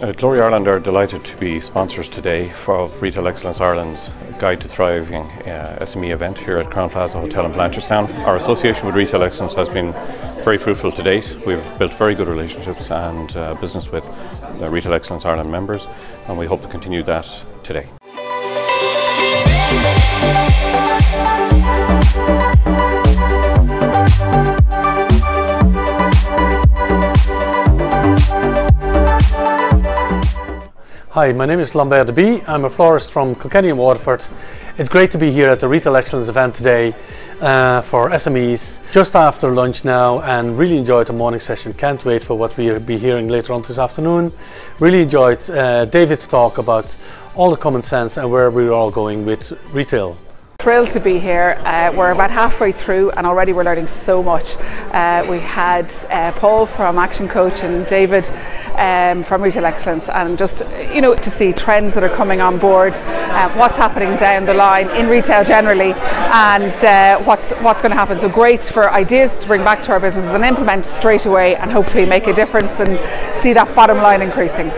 Uh, Glory Ireland are delighted to be sponsors today for Retail Excellence Ireland's Guide to Thriving uh, SME event here at Crowne Plaza Hotel in Blanchardstown. Our association with Retail Excellence has been very fruitful to date. We've built very good relationships and uh, business with Retail Excellence Ireland members, and we hope to continue that today. Hi, my name is Lambert de Bie. I'm a florist from Kilkenny and Waterford. It's great to be here at the Retail Excellence event today uh, for SMEs. Just after lunch now and really enjoyed the morning session. Can't wait for what we'll be hearing later on this afternoon. Really enjoyed uh, David's talk about all the common sense and where we're all going with retail. Thrilled to be here. Uh, we're about halfway through and already we're learning so much. Uh, we had uh, Paul from Action Coach and David um, from Retail Excellence and just you know to see trends that are coming on board, uh, what's happening down the line in retail generally and uh, what's what's going to happen. So great for ideas to bring back to our businesses and implement straight away and hopefully make a difference and see that bottom line increasing.